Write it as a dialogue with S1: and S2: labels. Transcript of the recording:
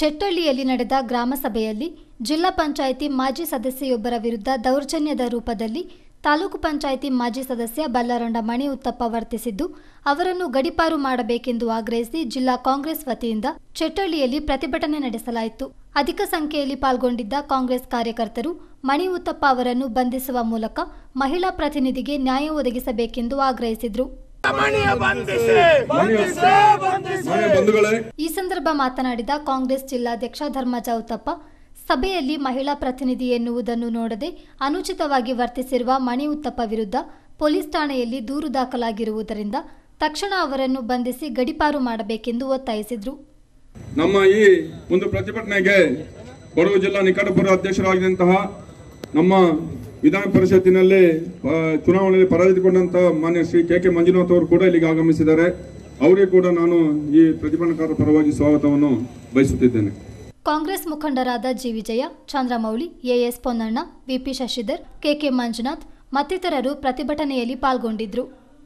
S1: ಚೆಟ್ಟಳ್ಳಿಯಲ್ಲಿ ನಡೆದ ಗ್ರಾಮ ಸಭೆಯಲ್ಲಿ ಜಿಲ್ಲಾ ಪಂಚಾಯಿತಿ ಮಾಜಿ ಸದಸ್ಯೆಯೊಬ್ಬರ ವಿರುದ್ಧ ದೌರ್ಜನ್ಯದ ರೂಪದಲ್ಲಿ ತಾಲೂಕು ಪಂಚಾಯಿತಿ ಮಾಜಿ ಸದಸ್ಯ ಬಲ್ಲಾರಂಡ ಮಣಿ ಉತ್ತಪ್ಪ ವರ್ತಿಸಿದ್ದು ಅವರನ್ನು ಗಡಿಪಾರು ಮಾಡಬೇಕೆಂದು ಆಗ್ರಹಿಸಿ ಜಿಲ್ಲಾ ಕಾಂಗ್ರೆಸ್ ವತಿಯಿಂದ ಚೆಟ್ಟಳ್ಳಿಯಲ್ಲಿ ಪ್ರತಿಭಟನೆ ನಡೆಸಲಾಯಿತು. ಅಧಿಕ ಸಂಖ್ಯೆಯಲ್ಲಿ ಪಾಲ್ಗೊಂಡಿದ್ದ ಕಾಂಗ್ರೆಸ್ ಕಾರ್ಯಕರ್ತರು ಮಣಿ ಉತ್ತಪ್ಪ ಅವರನ್ನು ಬಂಧಿಸುವ ಮೂಲಕ ಮಹಿಳಾ ಪ್ರತಿನಿಧಿಗೆ ನ್ಯಾಯ ಒದಗಿಸಬೇಕೆಂದು ಆಗ್ರಹಿಸಿದರು. ಈ ಸಂದರ್ಭ ಮಾತನಾಡಿದ ಕಾಂಗ್ರೆಸ್ ಜಿಲ್ಲಾಧ್ಯಕ್ಷ ಧರ್ಮ ಉತ್ತಪ್ಪ, ಸಭೆಯಲ್ಲಿ ಮಹಿಳಾ ಪ್ರತಿನಿಧಿ ಎನ್ನುವುದನ್ನು ನೋಡದೆ ಅನುಚಿತವಾಗಿ ವರ್ತಿಸಿರುವ ಮಣಿ ಉತ್ತಪ್ಪ ವಿರುದ್ಧ ಪೊಲೀಸ್ ಠಾಣೆಯಲ್ಲಿ ದೂರು ದಾಖಲಾಗಿರುವುದರಿಂದ ತಕ್ಷಣ ಅವರನ್ನು ಬಂಧಿಸಿ ಗಡಿಪಾರು ಮಾಡಬೇಕೆಂದು ಒತ್ತಾಯಿಸಿದರು.
S2: ನಮ್ಮ ಈ ಒಂದು ಪ್ರತಿಭಟನೆಗೆ ಕೊಡಗು ಜಿಲ್ಲಾ ನಿಕಟಪುರ ಅಧ್ಯಕ್ಷರಾಗಿದ್ದಂತಹ ನಮ್ಮ ವಿಧಾನ ಪರಿಷತ್ತಿನಲ್ಲಿ ಚುನಾವಣೆಯಲ್ಲಿ ಪರಾಜಿತಗೊಂಡಂತಹ ಮಾನ್ಯ ಶ್ರೀ ಕೆ ಕೆ ಮಂಜುನಾಥ್ ಅವರು ಕೂಡ ಇಲ್ಲಿಗೆ ಆಗಮಿಸಿದ್ದಾರೆ. ಅವರಿಗೆ ಕೂಡ ನಾನು ಈ ಪ್ರತಿಭಟನಾಕಾರರ ಪರವಾಗಿ ಸ್ವಾಗತವನ್ನು ಬಯಸುತ್ತಿದ್ದೇನೆ.
S1: ಕಾಂಗ್ರೆಸ್ ಮುಖಂಡರಾದ G Vijaya Chandramouli, AS Ponnanna, VP Shashidhar, KK Manjunath ಮತ್ತಿತರರು ಪ್ರತಿಭಟನೆಯಲ್ಲಿ ಪಾಲ್ಗೊಂಡಿದ್ದರು